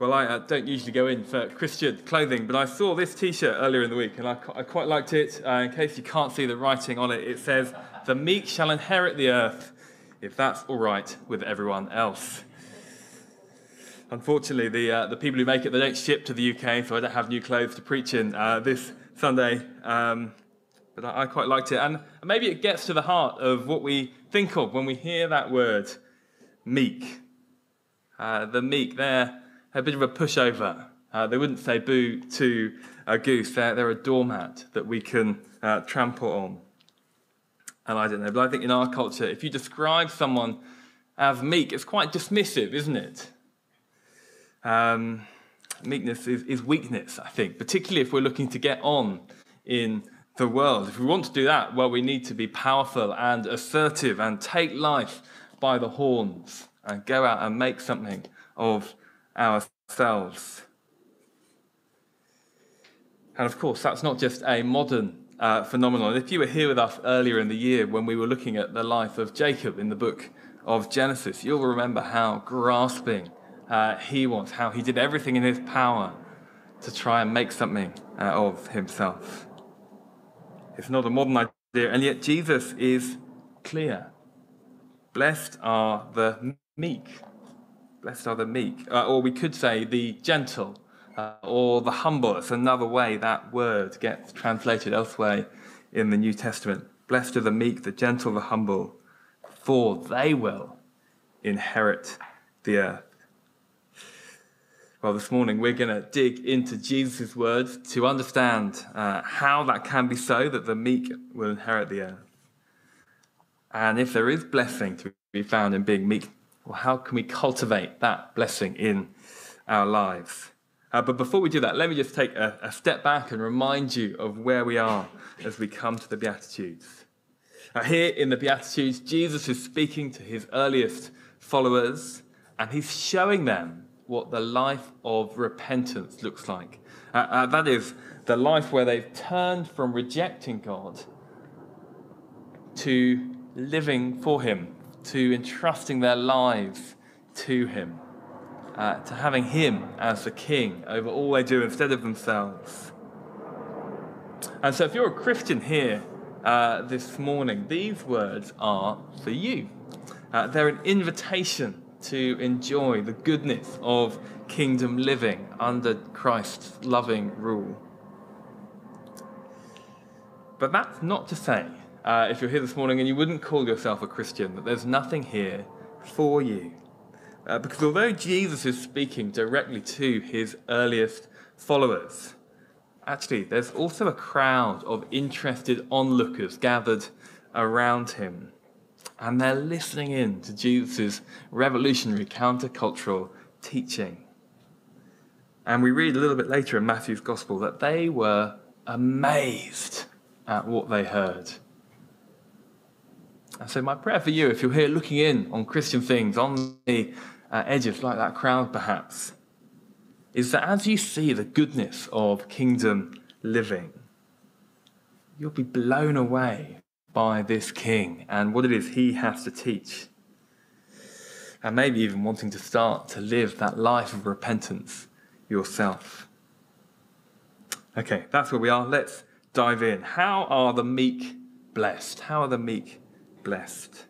Well, I uh, don't usually go in for Christian clothing, but I saw this t shirt earlier in the week and I, I quite liked it. Uh, in case you can't see the writing on it, it says, The meek shall inherit the earth, if that's all right with everyone else. Unfortunately, the, uh, the people who make it, they don't ship to the UK, so I don't have new clothes to preach in uh, this Sunday. Um, but I, I quite liked it. And maybe it gets to the heart of what we think of when we hear that word, meek. Uh, the meek, they're a bit of a pushover. Uh, they wouldn't say boo to a goose. They're, they're a doormat that we can uh, trample on. And I don't know, but I think in our culture, if you describe someone as meek, it's quite dismissive, isn't it? Um, meekness is, is weakness, I think, particularly if we're looking to get on in the world. If we want to do that, well, we need to be powerful and assertive and take life by the horns and go out and make something of ourselves. And of course, that's not just a modern uh, phenomenon. If you were here with us earlier in the year when we were looking at the life of Jacob in the book of Genesis, you'll remember how grasping uh, he was, how he did everything in his power to try and make something uh, of himself. It's not a modern idea, and yet Jesus is clear. Blessed are the meek. Blessed are the meek. Uh, or we could say the gentle uh, or the humble. It's another way that word gets translated elsewhere in the New Testament. Blessed are the meek, the gentle, the humble, for they will inherit the earth. Well, this morning we're going to dig into Jesus' words to understand uh, how that can be so that the meek will inherit the earth. And if there is blessing to be found in being meek, well, how can we cultivate that blessing in our lives? Uh, but before we do that, let me just take a, a, step back and remind you of where we are as we come to the Beatitudes. Uh, here in the Beatitudes, Jesus is speaking to his earliest followers and he's showing them what the life of repentance looks like. Uh, uh that is, the life where they've turned from rejecting God to living for him, to entrusting their lives to him uh, to having Him as the King over all they do instead of themselves. And so, if you're a Christian here uh, this morning, these words are for you. Uh, they're an invitation to enjoy the goodness of kingdom living under Christ's loving rule. But that's not to say, uh, if you're here this morning and you wouldn't call yourself a Christian, that there's nothing here for you. Uh, because although Jesus is speaking directly to his earliest followers, actually, there's also a crowd of interested onlookers gathered around him. And they're listening in to Jesus' revolutionary countercultural teaching. And we read a little bit later in Matthew's Gospel that they were amazed at what they heard. And so, my prayer for you, if you're here looking in on Christian things, on the uh, edges, like that crowd perhaps, is that as you see the goodness of kingdom living, you'll be blown away by this king and what it is he has to teach. And maybe even wanting to start to live that life of repentance yourself. Okay, that's where we are. Let's dive in. How are the meek blessed? How are the meek blessed?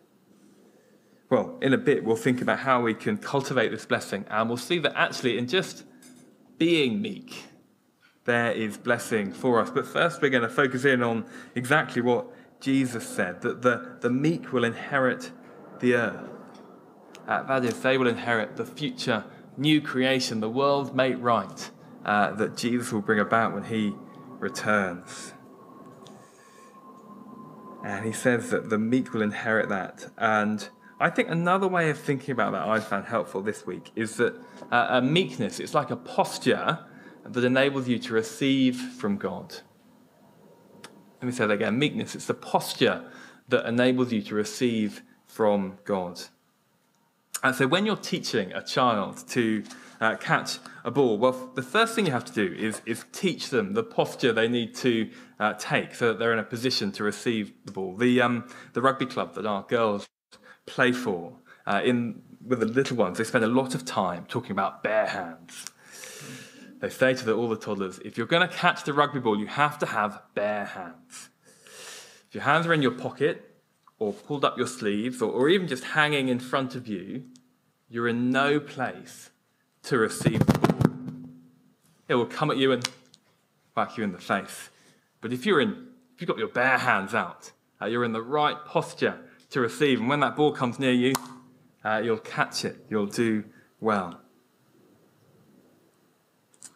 Well, in a bit, we'll think about how we can cultivate this blessing, and we'll see that actually, in just being meek, there is blessing for us. But first, we're going to focus in on exactly what Jesus said that the, the meek will inherit the earth. Uh, that is, they will inherit the future new creation, the world made right, uh, that Jesus will bring about when he returns. And he says that the meek will inherit that. And I think another way of thinking about that I found helpful this week is that uh, a meekness, it's like a posture that enables you to receive from God. Let me say that again. Meekness, it's the posture that enables you to receive from God. And so when you're teaching a child to uh, catch a ball, well, the first thing you have to do is, is teach them the posture they need to uh, take so that they're in a position to receive the ball. The, um, the rugby club that our girls play for. Uh, in, with the little ones, they spend a lot of time talking about bare hands they say to the, all the toddlers, if you're going to catch the rugby ball, you have to have bare hands. If your hands are in your pocket or pulled up your sleeves or, or even just hanging in front of you, you're in no place to receive ball. It will come at you and whack you in the face. But if you're in, if you've got your bare hands out, uh, you're in the right posture to receive. And when that ball comes near you, uh, you'll catch it. You'll do well.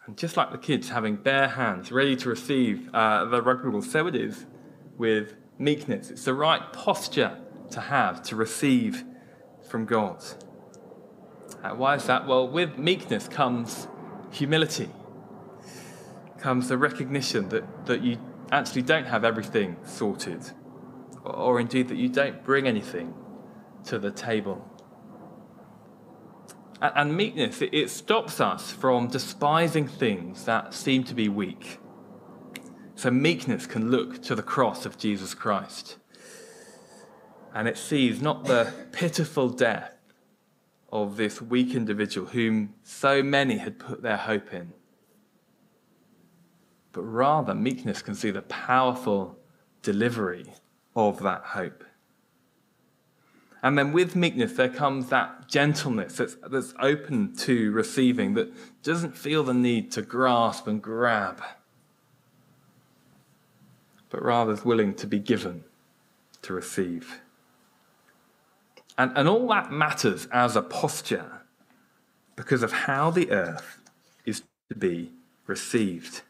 And just like the kids having bare hands, ready to receive uh, the rugby ball, so it is with meekness. It's the right posture to have to receive from God. Why is that? Well, with meekness comes humility, comes the recognition that, that you actually don't have everything sorted, or, or indeed that you don't bring anything to the table. And, and meekness, it, it stops us from despising things that seem to be weak. So meekness can look to the cross of Jesus Christ. And it sees not the pitiful death of this weak individual whom so many had put their hope in, but rather meekness can see the powerful delivery of that hope. And then with meekness, there comes that gentleness that's, that's open to receiving, that doesn't feel the need to grasp and grab, but rather is willing to be given to receive. And, and all that matters as a posture because of how the earth is to be received.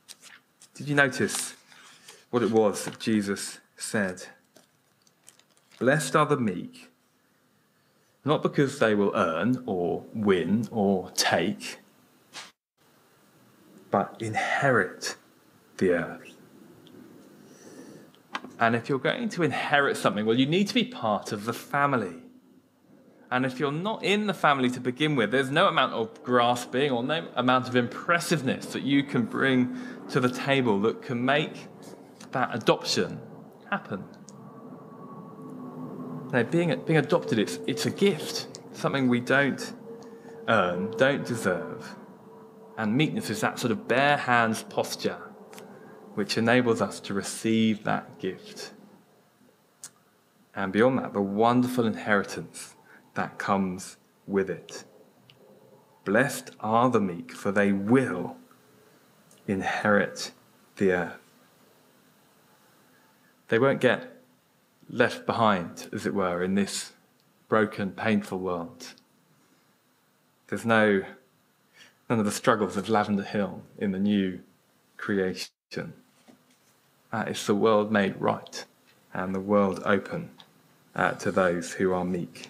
Did you notice what it was that Jesus said? Blessed are the meek, not because they will earn or win or take, but inherit the earth. And if you're going to inherit something, well, you need to be part of the family. And if you're not in the family to begin with, there's no amount of grasping or no amount of impressiveness that you can bring to the table that can make that adoption happen. Now, being, being adopted, it's, it's a gift, something we don't earn, don't deserve. And meekness is that sort of bare hands posture which enables us to receive that gift. And beyond that, the wonderful inheritance that comes with it. Blessed are the meek, for they will inherit the earth. They won't get left behind, as it were, in this broken, painful world. There's no none of the struggles of Lavender Hill in the new creation. It's the world made right and the world open uh, to those who are meek.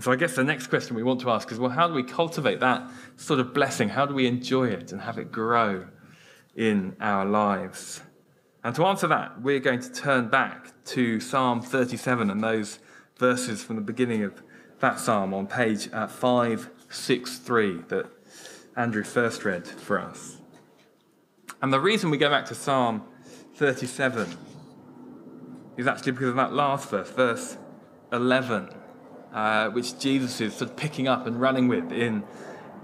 So I guess the next question we want to ask is well, how do we cultivate that sort of blessing? How do we enjoy it and have it grow in our lives? And to answer that, we're going to turn back to Psalm 37 and those verses from the beginning of that psalm on page uh, 563 that Andrew first read for us. And the reason we go back to Psalm 37 is actually because of that last verse, verse 11 uh, which Jesus is sort of picking up and running with in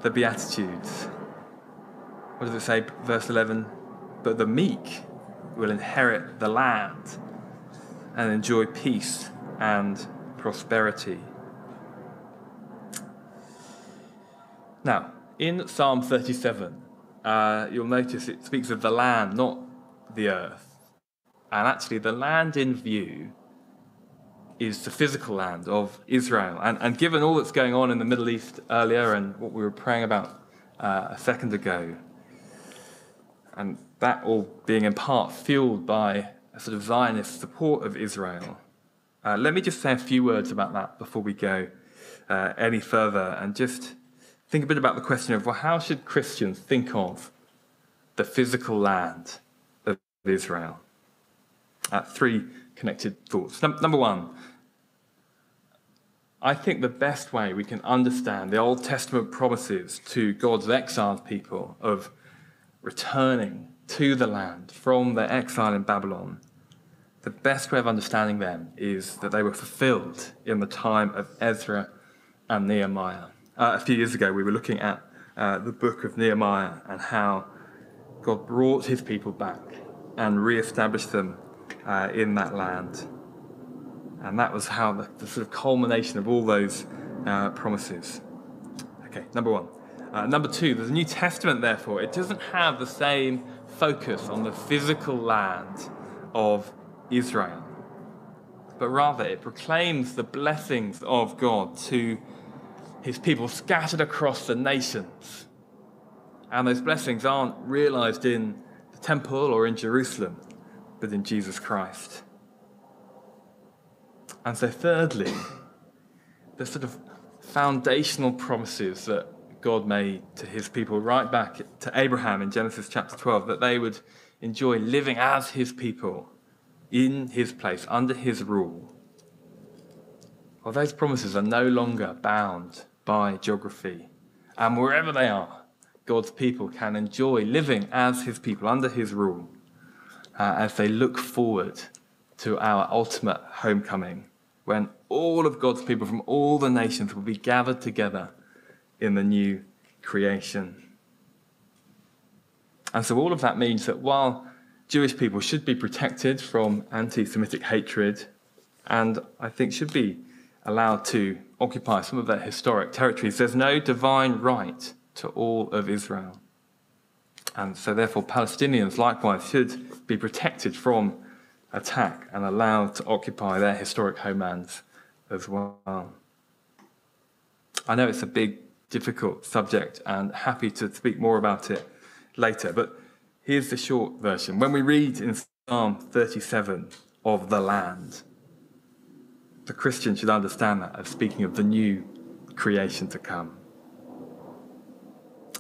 the Beatitudes. What does it say, verse 11? But the meek will inherit the land and enjoy peace and prosperity. Now, in Psalm 37, uh, you'll notice it speaks of the land, not the earth. And actually, the land in view is the physical land of Israel. And, and given all that's going on in the Middle East earlier and what we were praying about uh, a second ago, and that all being in part fueled by a sort of Zionist support of Israel, uh, let me just say a few words about that before we go uh, any further and just think a bit about the question of well, how should Christians think of the physical land of Israel? Uh, three connected thoughts. Num- number one, I think the best way we can understand the Old Testament promises to God's exiled people of returning to the land from their exile in Babylon, the best way of understanding them is that they were fulfilled in the time of Ezra and Nehemiah. Uh, a few years ago, we were looking at uh, the book of Nehemiah and how God brought his people back and re established them uh, in that land. And that was how the, the sort of culmination of all those uh, promises. Okay, number one. Uh, number two, there's a New Testament, therefore. It doesn't have the same focus on the physical land of Israel, but rather it proclaims the blessings of God to his people scattered across the nations. And those blessings aren't realized in the temple or in Jerusalem, but in Jesus Christ. And so, thirdly, the sort of foundational promises that God made to his people right back to Abraham in Genesis chapter 12 that they would enjoy living as his people in his place, under his rule. Well, those promises are no longer bound by geography. And wherever they are, God's people can enjoy living as his people, under his rule, uh, as they look forward to our ultimate homecoming, when all of God's people from all the nations will be gathered together in the new creation. And so, all of that means that while Jewish people should be protected from anti Semitic hatred, and I think should be allowed to occupy some of their historic territories, there's no divine right to all of Israel. And so, therefore, Palestinians likewise should be protected from attack and allowed to occupy their historic homelands as well. I know it's a big difficult subject and happy to speak more about it later. But here's the short version. When we read in Psalm 37 of the land, the Christian should understand that as speaking of the new creation to come.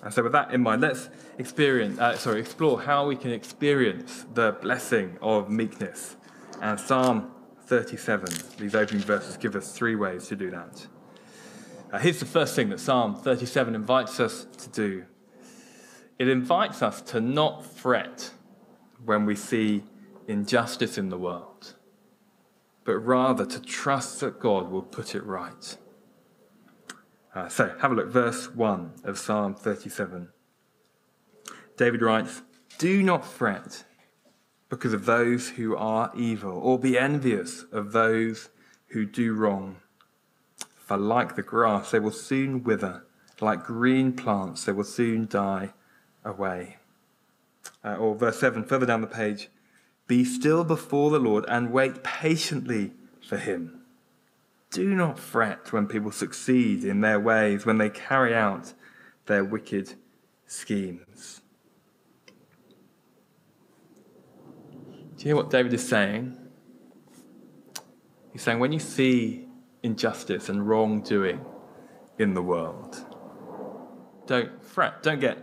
And so, with that in mind, let's experience, uh, sorry, explore how we can experience the blessing of meekness. And Psalm 37, these opening verses, give us three ways to do that. Uh, here's the first thing that Psalm 37 invites us to do it invites us to not fret when we see injustice in the world, but rather to trust that God will put it right. Uh, so, have a look, verse 1 of Psalm 37. David writes, Do not fret because of those who are evil, or be envious of those who do wrong for like the grass, they will soon wither. Like green plants, they will soon die away. Uh, or verse 7, further down the page Be still before the Lord and wait patiently for him. Do not fret when people succeed in their ways, when they carry out their wicked schemes. Do you hear what David is saying? He's saying, when you see injustice and wrongdoing in the world. Don't fret, don't get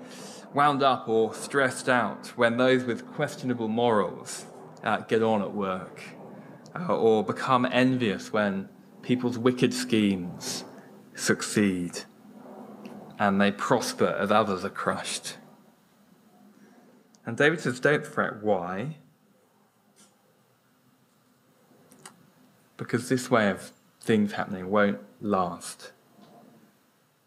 wound up or stressed out when those with questionable morals uh, get on at work, uh, or become envious when people's wicked schemes succeed and they prosper as others are crushed. And David says, Don't fret. Why? Because this way of things happening won't last.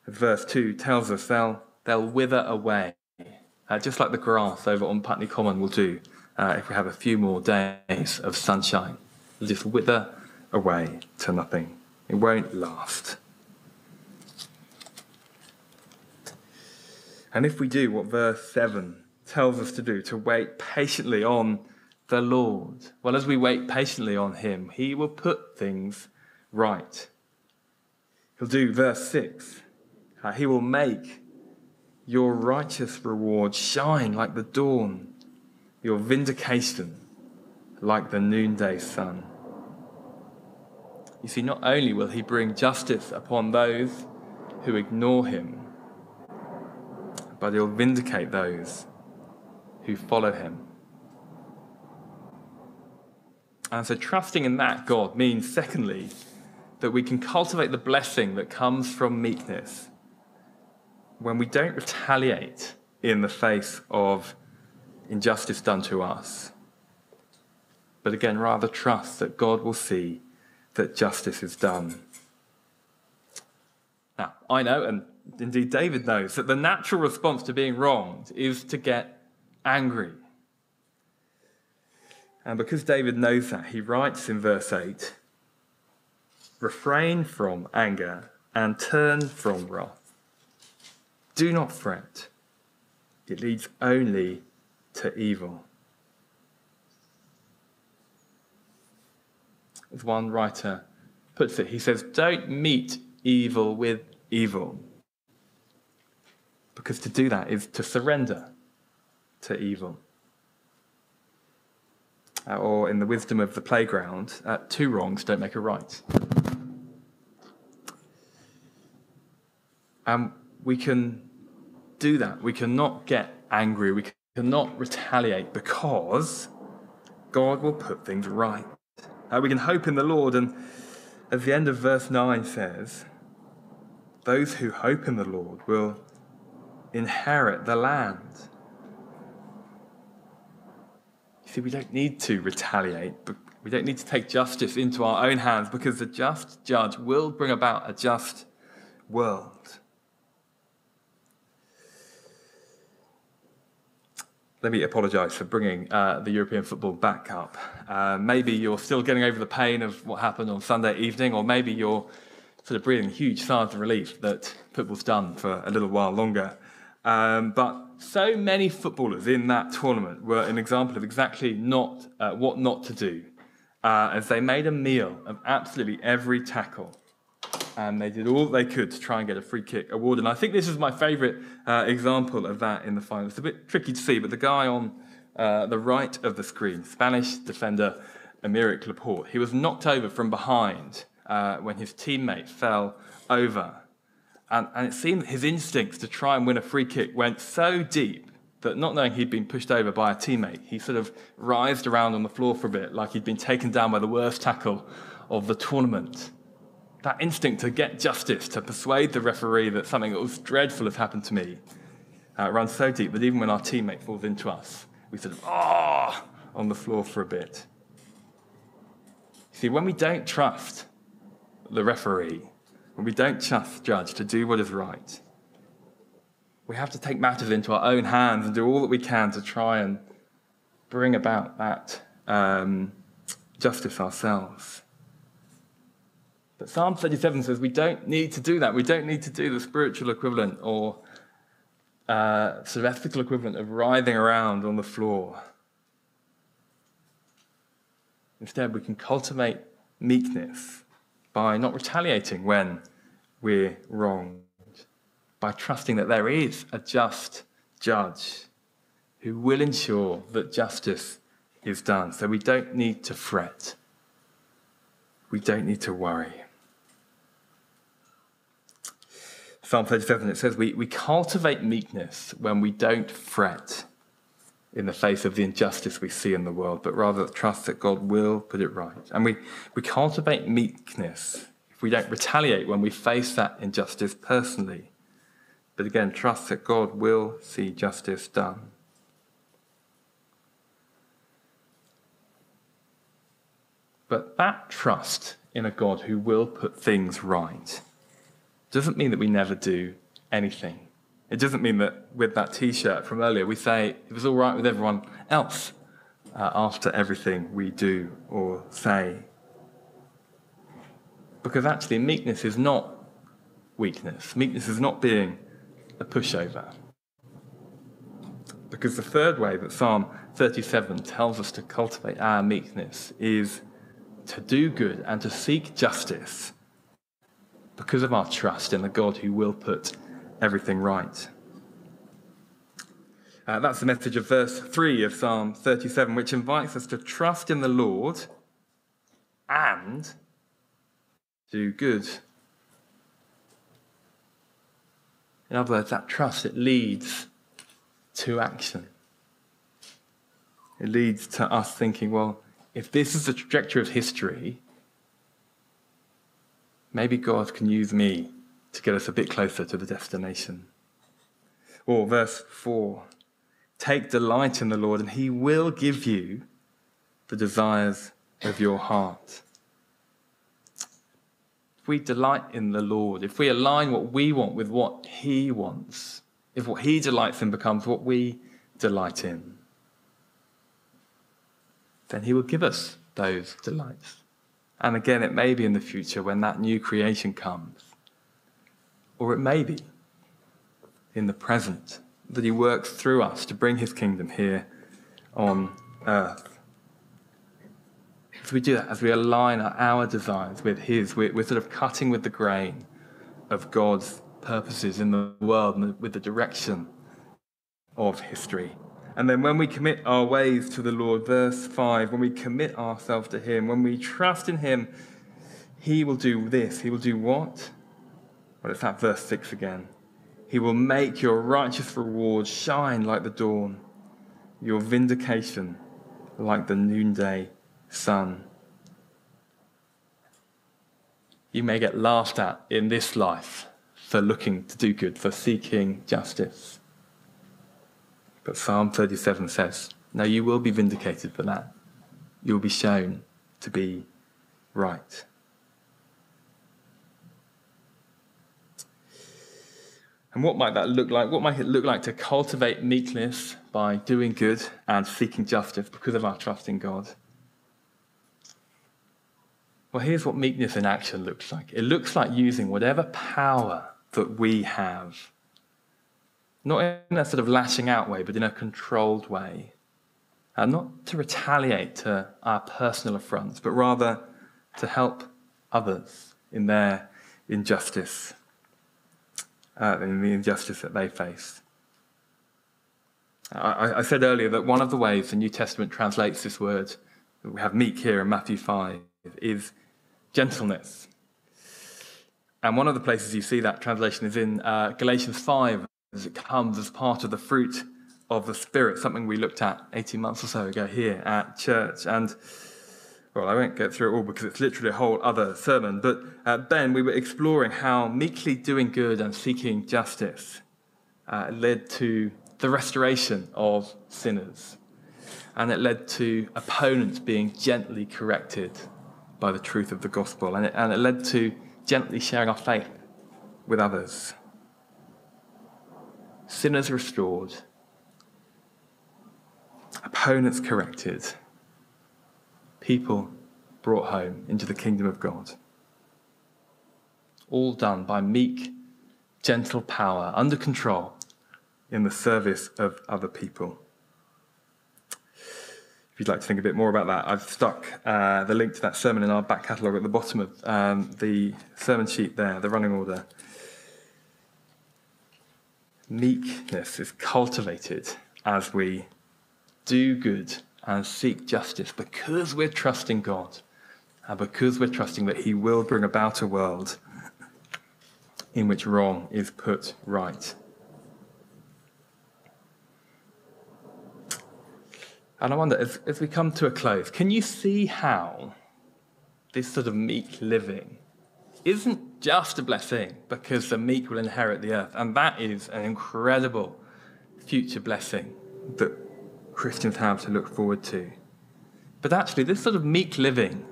Verse 2 tells us they'll, they'll wither away, uh, just like the grass over on Putney Common will do uh, if we have a few more days of sunshine. It'll just wither away to nothing. It won't last. And if we do what verse 7 tells us to do, to wait patiently on the Lord, well, as we wait patiently on Him, He will put things right. He'll do verse 6. Uh, he will make your righteous reward shine like the dawn, your vindication like the noonday sun. You see, not only will he bring justice upon those who ignore him, but he'll vindicate those who follow him. And so, trusting in that God means, secondly, that we can cultivate the blessing that comes from meekness when we don't retaliate in the face of injustice done to us, but again, rather trust that God will see that justice is done. Now, I know, and indeed David knows, that the natural response to being wronged is to get angry. And because David knows that, he writes in verse 8 refrain from anger and turn from wrath. Do not fret, it leads only to evil. As one writer puts it, he says, Don't meet evil with evil. Because to do that is to surrender to evil. Uh, or in the wisdom of the playground, uh, two wrongs don't make a right. And we can do that. We cannot get angry. We cannot retaliate because God will put things right. Uh, we can hope in the Lord. And at the end of verse 9 says, Those who hope in the Lord will inherit the land. You see, we don't need to retaliate, but we don't need to take justice into our own hands because the just judge will bring about a just world. Let me apologise for bringing uh, the European football back up. Uh, maybe you're still getting over the pain of what happened on Sunday evening, or maybe you're sort of breathing huge sighs of relief that football's done for a little while longer. Um, but so many footballers in that tournament were an example of exactly not uh, what not to do, uh, as they made a meal of absolutely every tackle and they did all they could to try and get a free kick award. And I think this is my favourite uh, example of that in the final. It's a bit tricky to see, but the guy on uh, the right of the screen, Spanish defender Aymeric Laporte, he was knocked over from behind uh, when his teammate fell over. And, and it seemed his instincts to try and win a free kick went so deep that not knowing he'd been pushed over by a teammate, he sort of writhed around on the floor for a bit like he'd been taken down by the worst tackle of the tournament that instinct to get justice, to persuade the referee that something that was dreadful has happened to me, uh, runs so deep that even when our teammate falls into us, we sort of, ah, oh, on the floor for a bit. See, when we don't trust the referee, when we don't trust judge to do what is right, we have to take matters into our own hands and do all that we can to try and bring about that um, justice ourselves. But Psalm 37 says we don't need to do that. We don't need to do the spiritual equivalent or uh, sort of ethical equivalent of writhing around on the floor. Instead, we can cultivate meekness by not retaliating when we're wronged, by trusting that there is a just judge who will ensure that justice is done. So we don't need to fret. We don't need to worry. Psalm 37, it says, we, we cultivate meekness when we don't fret in the face of the injustice we see in the world, but rather trust that God will put it right. And we, we cultivate meekness if we don't retaliate when we face that injustice personally, but again, trust that God will see justice done. But that trust in a God who will put things right doesn't mean that we never do anything. It doesn't mean that with that t shirt from earlier, we say it was all right with everyone else uh, after everything we do or say. Because actually, meekness is not weakness, meekness is not being a pushover. Because the third way that Psalm 37 tells us to cultivate our meekness is to do good and to seek justice because of our trust in the God who will put everything right. Uh, that's the message of verse 3 of Psalm 37, which invites us to trust in the Lord and do good. In other words, that trust, it leads to action. It leads to us thinking, well, if this is the trajectory of history, maybe God can use me to get us a bit closer to the destination. Or verse 4 Take delight in the Lord, and he will give you the desires of your heart. if we delight in the Lord, if we align what we want with what He wants, if what He delights in becomes what we delight in, then He will give us those delights. And again, it may be in the future when that new creation comes. Or it may be in the present that He works through us to bring His kingdom here on earth. As we do that, as we align our desires with His, we're, we're sort of cutting with the grain of God's purposes in the world and with the direction of history. And then when we commit our ways to the Lord, verse 5, when we commit ourselves to Him, when we trust in Him, He will do this. He will do what? Well, it's that verse 6 again. He will make your righteous reward shine like the dawn, your vindication like the noonday sun. You may get laughed at in this life for looking to do good, for seeking justice. But Psalm 37 says, Now you will be vindicated for that. You will be shown to be right. And what might that look like? What might it look like to cultivate meekness by doing good and seeking justice because of our trust in God? Well, here's what meekness in action looks like it looks like using whatever power that we have not in a sort of lashing out way, but in a controlled way. And not to retaliate to our personal affronts, but rather to help others in their injustice, uh, in the injustice that they face. I, I said earlier that one of the ways the New Testament translates this word, we have meek here in Matthew 5, is gentleness. And one of the places you see that translation is in uh, Galatians 5, as it comes as part of the fruit of the Spirit, something we looked at 18 months or so ago here at church. And, well, I won't get through it all because it's literally a whole other sermon. But uh, Ben, we were exploring how meekly doing good and seeking justice uh, led to the restoration of sinners. And it led to opponents being gently corrected by the truth of the gospel. And it, and it led to gently sharing our faith with others sinners restored, opponents corrected, people brought home into the kingdom of God. All done by meek, gentle power, under control, in the service of other people. If you'd like to think a bit more about that, I've stuck uh, the link to that sermon in our back catalogue at the bottom of um, the sermon sheet there, the running order meekness is cultivated as we do good and seek justice because we're trusting God and because we're trusting that He will bring about a world in which wrong is put right. And I wonder, as, as we come to a close, can you see how this sort of meek living isn't just a blessing because the meek will inherit the earth. And that is an incredible future blessing that Christians have to look forward to. But actually, this sort of meek living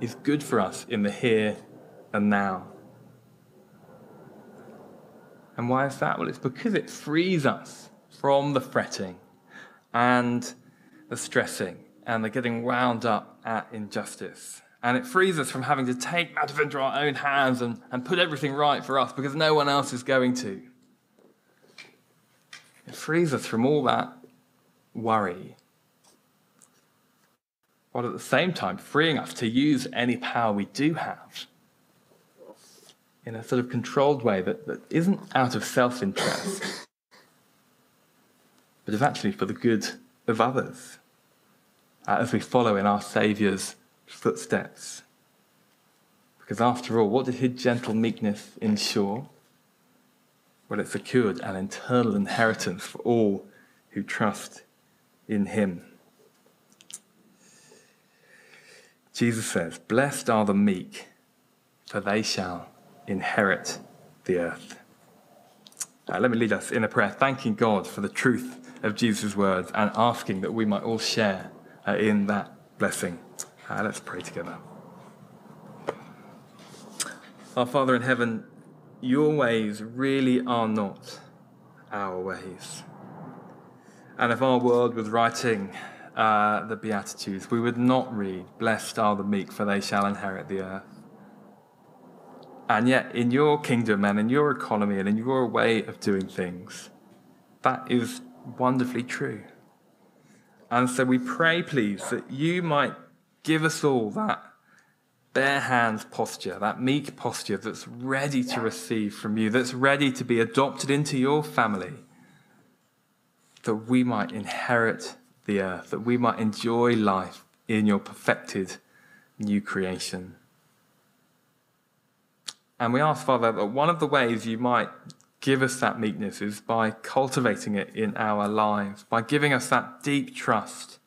is good for us in the here and now. And why is that? Well, it's because it frees us from the fretting and the stressing and the getting wound up at injustice. And it frees us from having to take matters into our own hands and, and put everything right for us because no one else is going to. It frees us from all that worry. While at the same time freeing us to use any power we do have in a sort of controlled way that, that isn't out of self interest, but is actually for the good of others uh, as we follow in our Saviour's footsteps. Because after all, what did his gentle meekness ensure? Well, it secured an eternal inheritance for all who trust in him. Jesus says, Blessed are the meek, for they shall inherit the earth. Let me lead us in a prayer, thanking God for the truth of Jesus' words and asking that we might all share in that blessing. Uh, let's pray together. Our Father in heaven, your ways really are not our ways. And if our world was writing uh, the Beatitudes, we would not read, Blessed are the meek, for they shall inherit the earth. And yet, in your kingdom and in your economy and in your way of doing things, that is wonderfully true. And so we pray, please, that you might give us all that bare hands posture, that meek posture that's ready to receive from you, that's ready to be adopted into your family, that we might inherit the earth, that we might enjoy life in your perfected new creation. And we ask, Father, that one of the ways you might give us that meekness is by cultivating it in our lives, by giving us that deep trust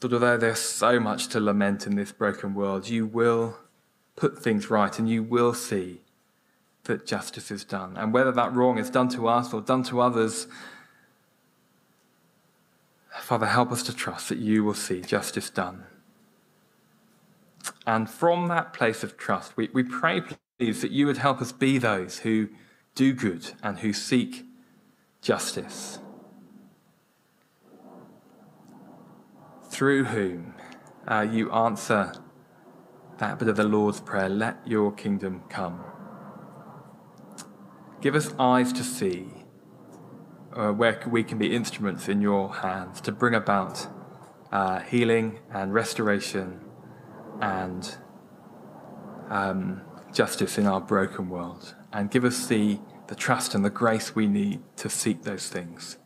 that although there's so much to lament in this broken world, you will put things right and you will see that justice is done. And whether that wrong is done to us or done to others, Father, help us to trust that you will see justice done. And from that place of trust, we, we pray, please, that you would help us be those who do good and who seek justice. Through whom uh, you answer that bit of the Lord's Prayer let your kingdom come. Give us eyes to see uh, where we can be instruments in your hands to bring about uh, healing and restoration and um, justice in our broken world. And give us the the trust and the grace we need to seek those things.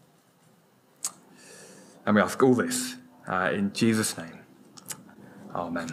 And we ask all this uh, in Jesus' name. Amen.